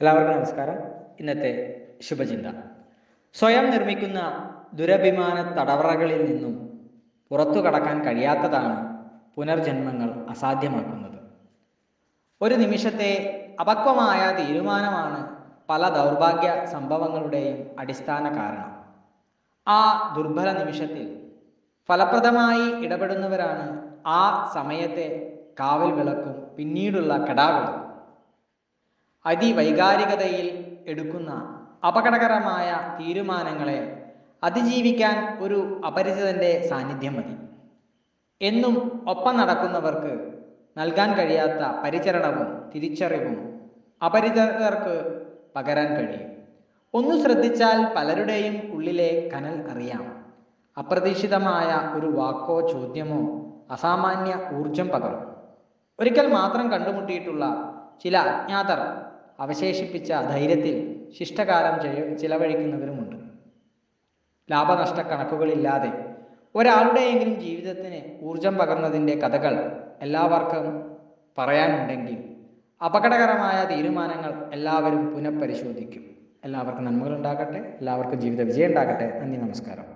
എല്ലാവർക്കും നമസ്കാരം. ഇന്നത്തെ ശുഭചിന്ത. സ്വയം നിർമ്മിക്കുന്ന ദുരഭിമാന തടവറകളിൽ നിന്നും പുറത്തു കടക്കാൻ കഴിയാത്തതാണ് പുനർജന്മങ്ങൾ അസാധ്യമാക്കുന്നത്. ഒരു നിമിഷത്തെ അപക്വമായ തീരുമാനമാണ് പല ദൗർഭാഗ്യ സംഭവങ്ങളുടെയും അടിസ്ഥാന കാരണം. ആ ദുർബല നിമിഷത്തിൽ ഫലപ്രദമായി ഇടപെടുന്നവരാണ് ആ സമയത്തെ കാവൽ വിളക്കും പിന്നീടുള്ള കടാവിളക്കും. അതിവൈകാരികതയിൽ എടുക്കുന്ന അപകടകരമായ തീരുമാനങ്ങളെ അതിജീവിക്കാൻ ഒരു അപരിചിതന്റെ സാന്നിധ്യം മതി. എന്നും ഒപ്പം നടക്കുന്നവർക്ക് നൽകാൻ കഴിയാത്ത പരിചരണവും തിരിച്ചറിവും അപരിചിതർക്ക് പകരാൻ കഴിയും. ഒന്ന് ശ്രദ്ധിച്ചാൽ പലരുടെയും ഉള്ളിലെ കനൽ അറിയാം. അപ്രതീക്ഷിതമായ ഒരു വാക്കോ ചോദ്യമോ അസാമാന്യ ഊർജം പകരും. ഒരിക്കൽ മാത്രം കണ്ടുമുട്ടിയിട്ടുള്ള ചില അജ്ഞാതർ അവശേഷിപ്പിച്ച ധൈര്യത്തിൽ ശിഷ്ടകാലം ചിലവഴിക്കുന്നവരുമുണ്ട്. ലാഭനഷ്ട കണക്കുകളില്ലാതെ ഒരാളുടെയെങ്കിലും ജീവിതത്തിന് ഊർജം പകർന്നതിന്റെ കഥകൾ എല്ലാവർക്കും പറയാനുണ്ടെങ്കിൽ അപകടകരമായ തീരുമാനങ്ങൾ എല്ലാവരും പുനഃപരിശോധിക്കും. എല്ലാവർക്കും നന്മകൾ ഉണ്ടാകട്ടെ എല്ലാവർക്കും ജീവിത വിജയം ഉണ്ടാകട്ടെ നന്ദി നമസ്കാരം.